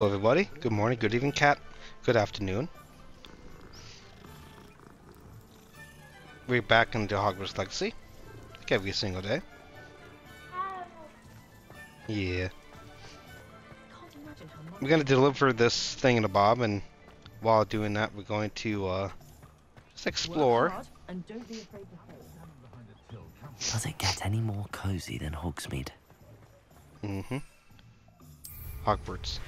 Hello everybody, good morning, good evening, cat, good afternoon. We're back in the Hogwarts Legacy, like every single day. Yeah. We're gonna deliver this thing in a bob, and while doing that, we're going to uh, just explore. Does it get any more cozy than Hogsmeade? Mm-hmm. Hogwarts.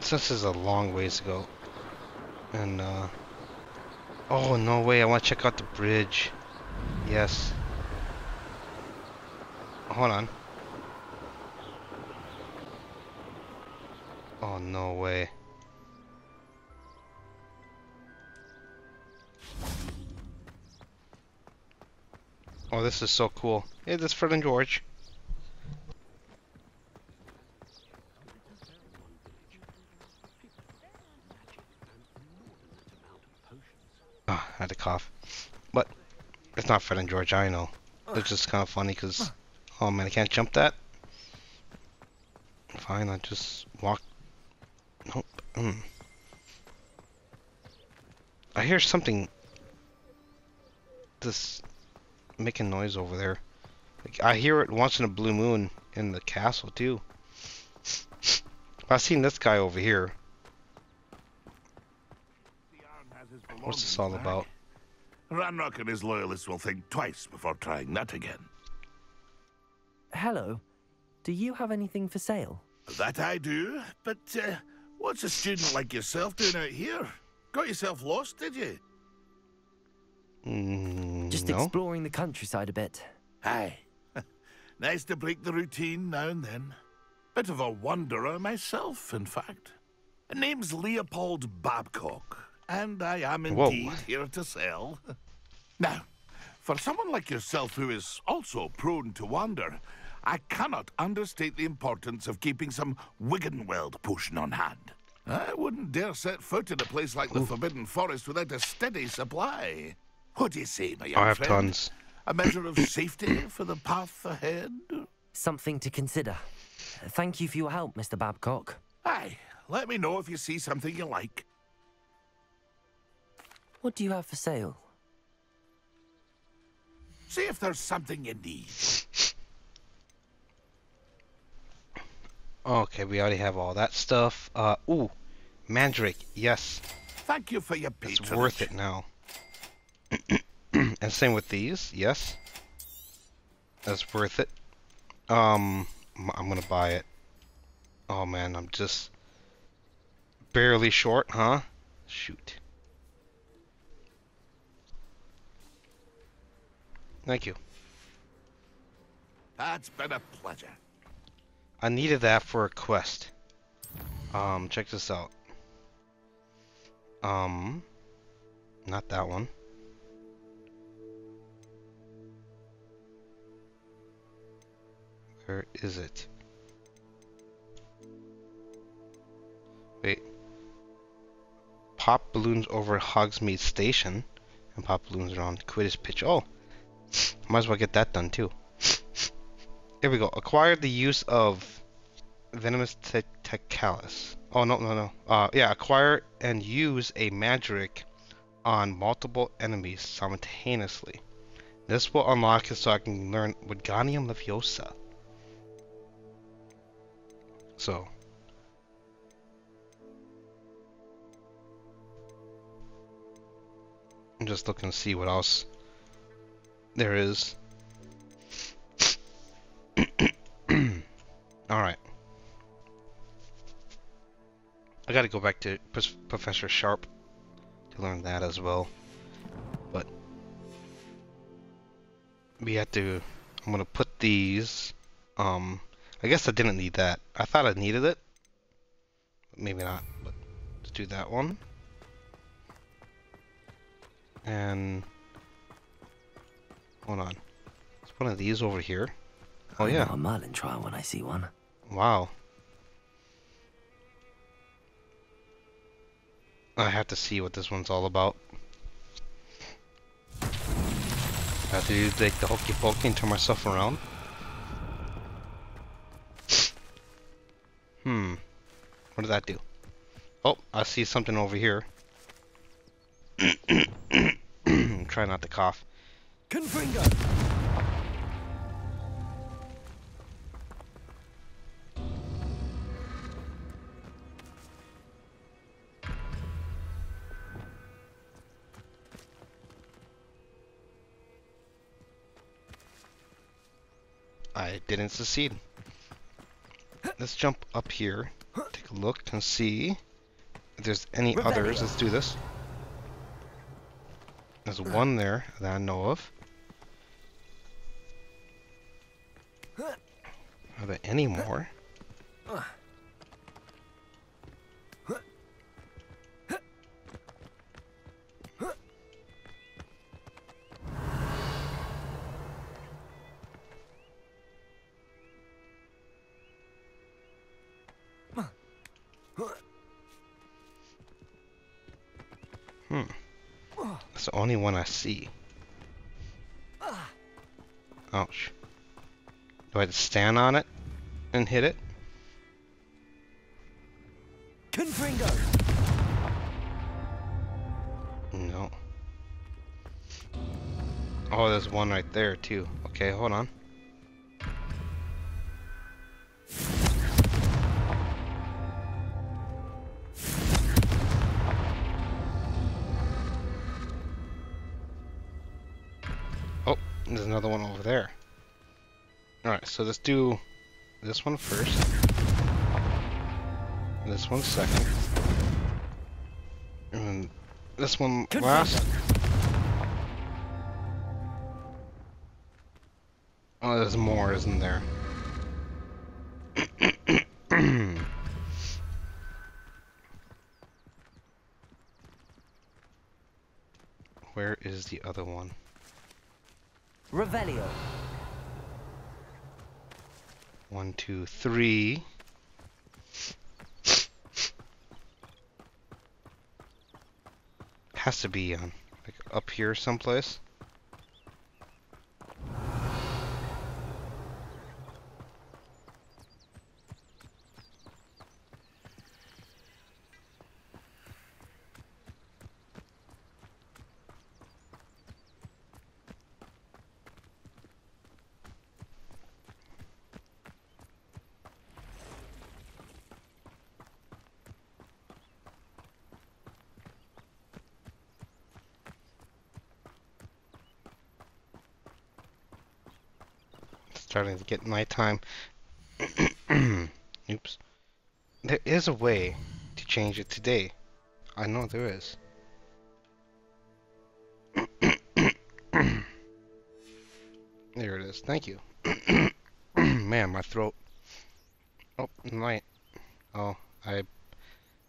Since this is a long ways to go, and uh, oh no way! I want to check out the bridge. Yes. Hold on. Oh no way. Oh, this is so cool. Hey, this is Fred and George. Oh, I had to cough. But it's not Fred and George, I know. It's just kind of funny because, oh man, I can't jump that. Fine, I'll just walk. Nope. Mm. I hear something. This making noise over there. Like, I hear it once in a blue moon in the castle too. I've seen this guy over here. What's this all about? Ranrock and his loyalists will think twice before trying that again. Hello. Do you have anything for sale? That I do, but uh, what's a student like yourself doing out here? Got yourself lost, did you? Mm, Just no. exploring the countryside a bit. Aye. nice to break the routine now and then. Bit of a wanderer myself, in fact. Name's Leopold Babcock, and I am Whoa. indeed here to sell. now, for someone like yourself who is also prone to wander, I cannot understate the importance of keeping some Wiggenweld potion on hand. I wouldn't dare set foot in a place like the Forbidden Forest without a steady supply. What do you say, my young I have friend? tons. A measure of safety for the path ahead? Something to consider. Thank you for your help, Mr. Babcock. Aye, let me know if you see something you like. What do you have for sale? See if there's something you need. Okay, we already have all that stuff. Uh, ooh, Mandrake, yes. Thank you for your patronage. It's worth it now. and same with these, yes. That's worth it. Um, I'm- I'm gonna buy it. Oh man, I'm just barely short, huh? Shoot. Thank you. That's been a pleasure. I needed that for a quest. Um, check this out. Um, not that one. Where is it? Wait. Pop balloons over Hogsmeade Station, and pop balloons around Quidditch pitch. Oh, might as well get that done too. Here we go. Acquire the use of Venomous te Tecalis. Oh, no, no, no. Uh, yeah, acquire and use a magic on multiple enemies simultaneously. This will unlock it so I can learn Wingardium Leviosa. So. I'm just looking to see what else there is. Alright. I gotta go back to Professor Sharp to learn that as well. But we have to. I'm gonna put these. Um, I guess I didn't need that. I thought I needed it. Maybe not. But let's do that one. And Hold on. It's one of these over here. Oh, yeah. I'll Merlin try when I see one. Wow. I have to see what this one's all about. I have to do like the hokey pokey and turn myself around. Hmm. What did that do? Oh, I see something over here. Try not to cough. Confringo! I didn't succeed. Let's jump up here, take a look and see if there's any others. Let's do this. There's one there that I know of. Are there any more? Hmm. That's the only one I see. Ouch. Do I have to stand on it and hit it? Confringo! No. Oh, there's one right there too. Okay, hold on. Alright, so let's do this one first. This one second. And this one last. Oh, there's more, isn't there? Where is the other one? Revelio. One, two, three. Has to be on like up here someplace. Starting to get nighttime. Oops. There is a way to change it today. I know there is. there it is. Thank you. Man, my throat. Oh, night. Oh, I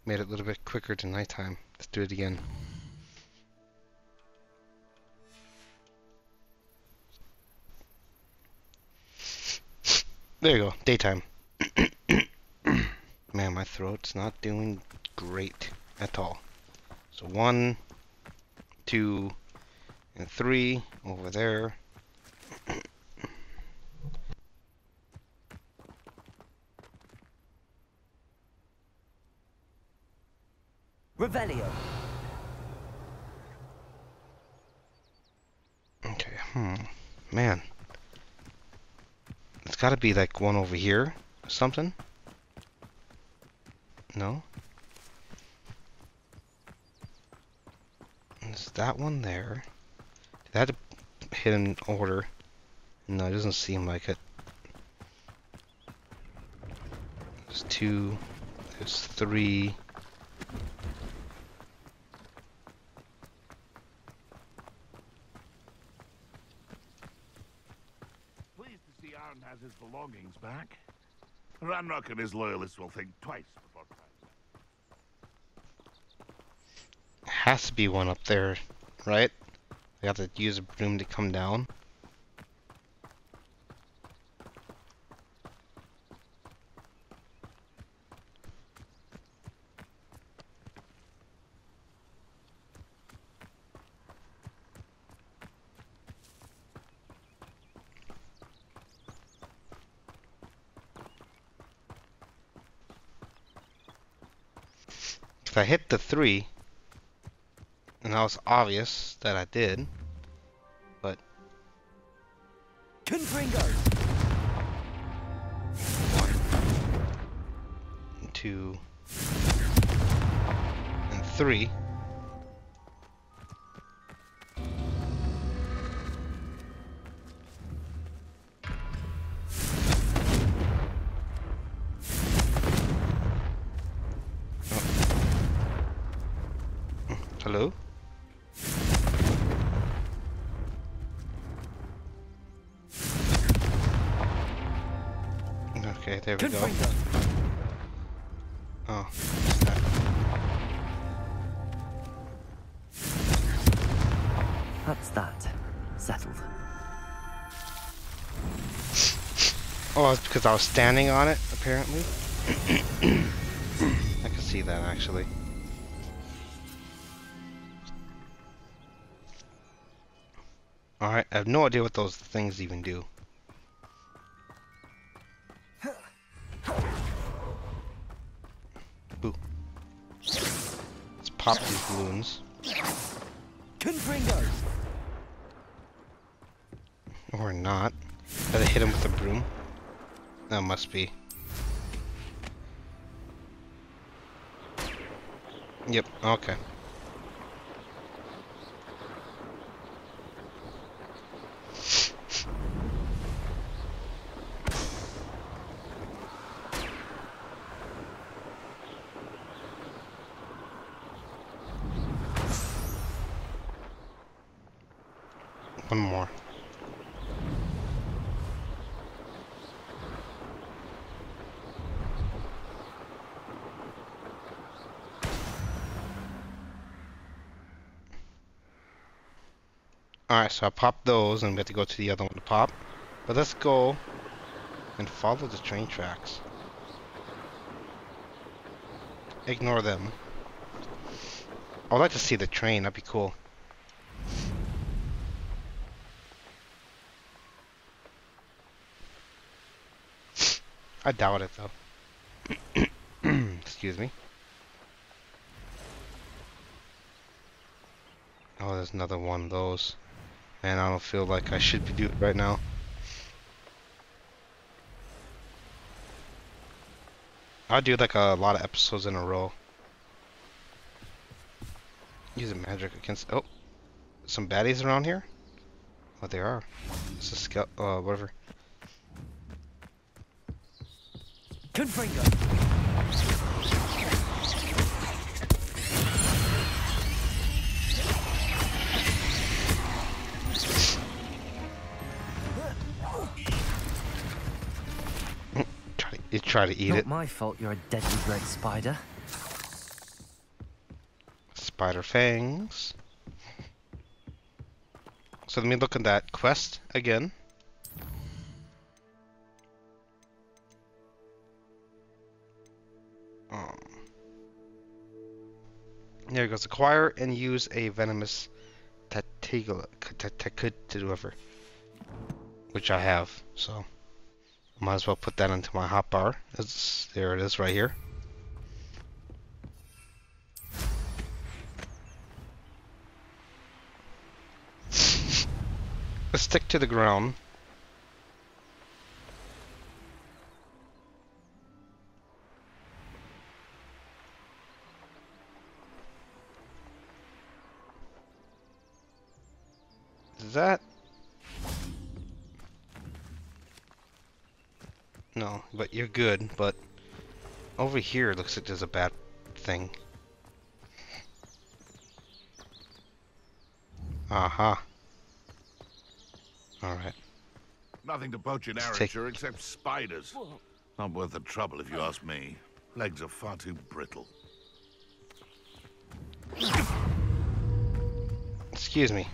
made it a little bit quicker to nighttime. Let's do it again. There you go, daytime. Man, my throat's not doing great at all. So one, two, and three over there. Revelio. Okay, hmm. Man. It's gotta be like one over here or something. No? Is that one there? Did that hit in order? No, it doesn't seem like it. There's two. There's three. Pleased to see Aaron has back. Ranrock and his loyalists will think twice before trying. Has to be one up there, right? I have to use a broom to come down. If I hit the three, and that was obvious that I did, Confringo! one, two, and three. Okay, there we go. Oh. That's that. Settled. Oh, it's because I was standing on it, apparently. I can see that, actually. Alright, I have no idea what those things even do. Pop these balloons. Or not. Gotta hit him with a broom. That must be. Yep, okay. One more. Alright, so I popped those and we have to go to the other one to pop. But let's go and follow the train tracks. Ignore them. I would like to see the train, that'd be cool. I doubt it though. Excuse me. Oh, there's another one of those. Man, I don't feel like I should be doing it right now. I'll do like a lot of episodes in a row. Using magic against. Oh, some baddies around here. What they are? It's a scout. Uh, whatever. Confringo! Try to, you try to eat Not it. my fault you're a deadly red spider. Spider fangs. So let me look at that quest again. There goes. Acquire and use a venomous to whatever, which I have. So might as well put that into my hotbar. It's there. It is right here. Let's stick to the ground. That? No, but you're good, but over here it looks like there's a bad thing. Aha. Alright. Nothing to poach in take- Arranger except spiders. Not worth the trouble if you ask me. Legs are far too brittle. Excuse me.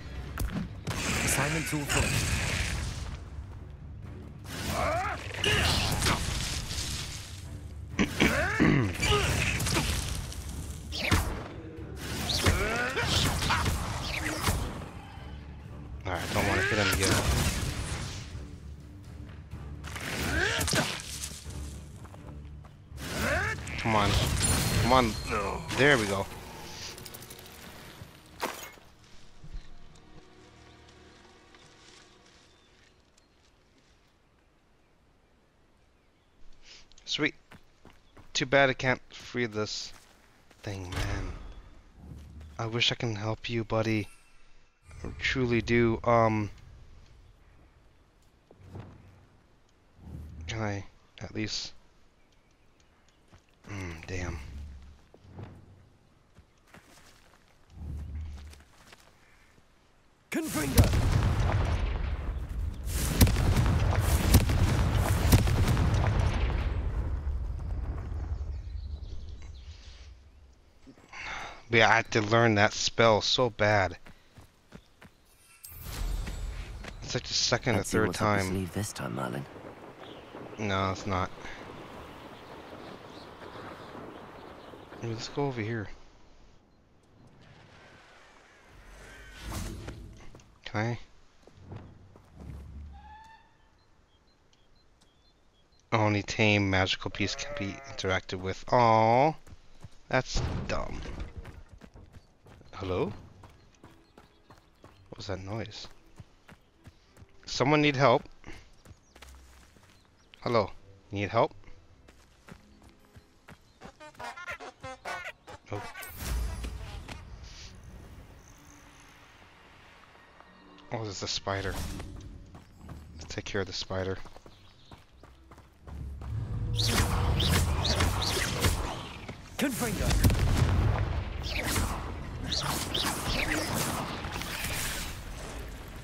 Hit him again. Come on. Come on. There we go. Too bad I can't free this thing, man. I wish I can help you, buddy. I truly do. Um. Can I at least? Mm, damn. Confringo! Yeah, I had to learn that spell so bad. It's like the second or Let's see third time. sleeve this time, Merlin. No, it's not. Let's go over here. Can I? Only tame magical piece can be interacted with. Oh, that's dumb. Hello? What was that noise? Someone need help? Hello, need help? Oh. Oh, there's a spider. Let's take care of the spider. Confringo!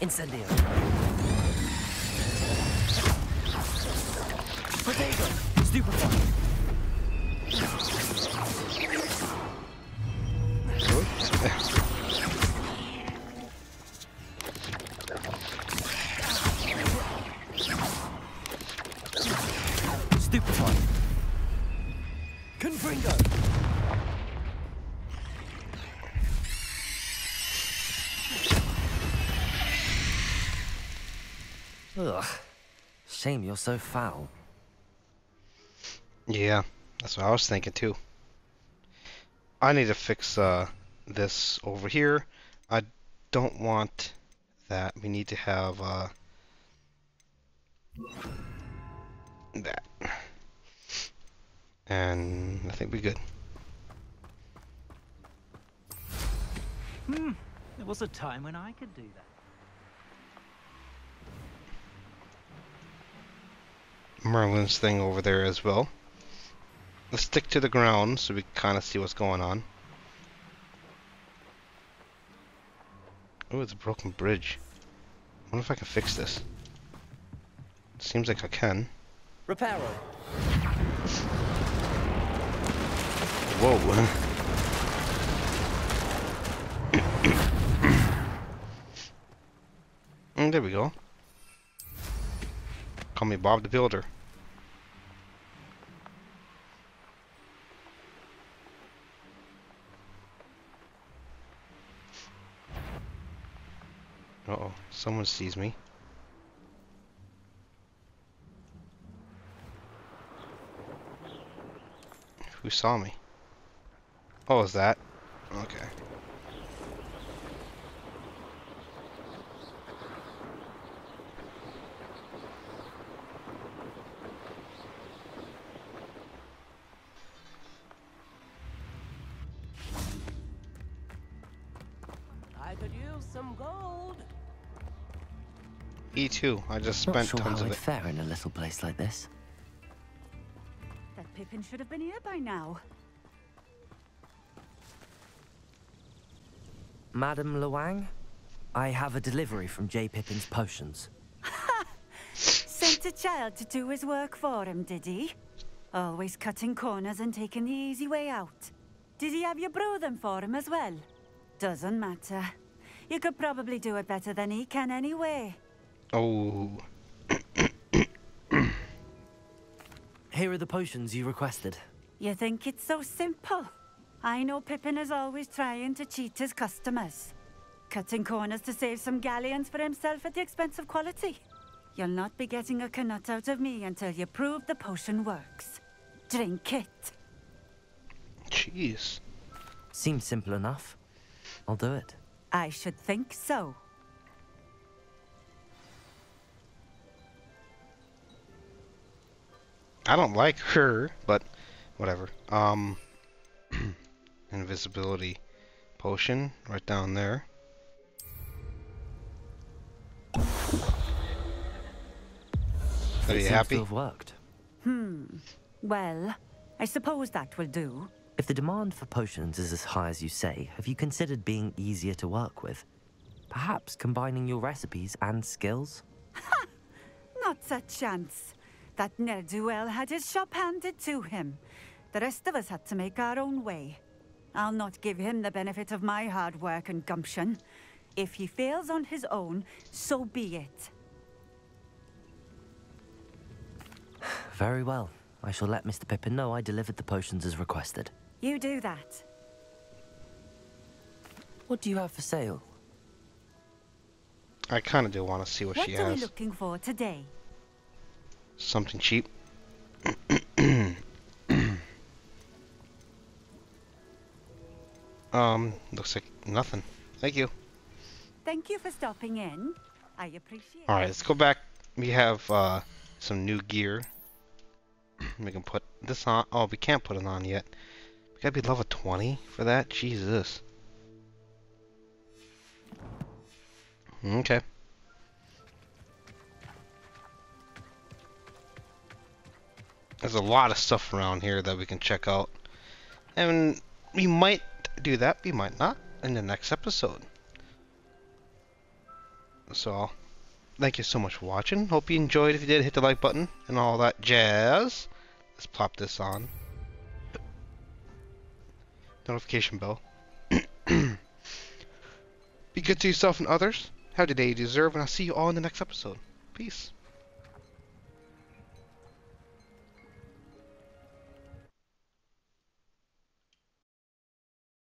Incendio! Potato! Stupefy! Stupefy! Shame you're so foul. Yeah, that's what I was thinking too. I need to fix uh, this over here. I don't want that. We need to have uh, that. And I think we're good. Hmm. There was a time when I could do that. Merlin's thing over there as well. Let's stick to the ground so we can kind of see what's going on. Oh, it's a broken bridge. I wonder if I can fix this. Seems like I can. Reparo! Whoa. and mm, there we go. Call me Bob the Builder. Uh oh, someone sees me. Who saw me? Oh, is that? Okay. I could use some gold. E2. I just Not spent sure tons how of I'd it. fare in a little place like this. That Pippin should have been here by now. Madam Luang, I have a delivery from J. Pippin's Potions. Sent a child to do his work for him, did he? Always cutting corners and taking the easy way out. Did he have you brew them for him as well? Doesn't matter. You could probably do it better than he can anyway. Oh. Here are the potions you requested. You think it's so simple? I know Pippin is always trying to cheat his customers. Cutting corners to save some galleons for himself at the expense of quality. You'll not be getting a Knut out of me until you prove the potion works. Drink it. Jeez. Seems simple enough. I'll do it. I should think so. I don't like her, but whatever. Um, invisibility potion right down there. Are you happy? have worked. Hmm. Well, I suppose that will do. If the demand for potions is as high as you say, have you considered being easier to work with? Perhaps combining your recipes and skills? Not a chance. That ne'er-do-well had his shop handed to him. The rest of us had to make our own way. I'll not give him the benefit of my hard work and gumption. If he fails on his own, so be it. Very well. I shall let Mr. Pippin know I delivered the potions as requested. You do that. What do you have for sale? I kind of do want to see what, What she are we has. looking for today? Something cheap. um, looks like nothing. Thank you. Thank you for stopping in. I appreciate All right, let's go back. We have uh, some new gear. we can put this on. Oh, we can't put it on yet. We gotta be level 20 for that. Jesus. Okay. There's a lot of stuff around here that we can check out. And we might do that, we might not, in the next episode. So, thank you so much for watching. Hope you enjoyed. If you did, hit the like button and all that jazz. Let's plop this on. Notification bell. Be good to yourself and others. Have the day you deserve, and I'll see you all in the next episode. Peace.